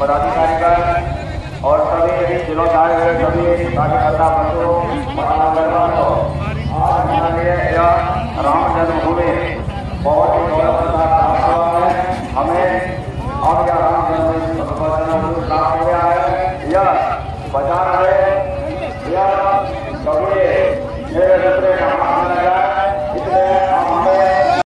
पदाधिकारीगण और सभी जिलों सभी कार्यकर्ता बंधुओं, महानगरवासियों आज हमारे यह राम जन्मभूमि, बहुत ही गौरव के हुआ है। हमें अब यह राम जन्मभूमि प्राप्त हो गया है। यह बाज़ार है। यह सभी मेरे